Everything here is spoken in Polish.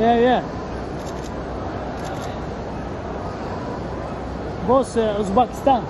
Yeah, yeah. Boss, uh, Uzbekistan.